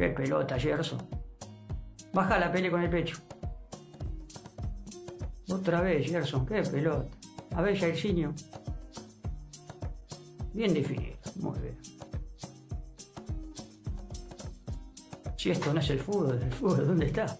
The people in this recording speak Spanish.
Qué pelota, Gerson. Baja la pele con el pecho. Otra vez, Gerson, qué pelota. A ver, Jairzinho. Bien definido, muy bien. Si esto no es el fútbol, el fútbol, ¿dónde está?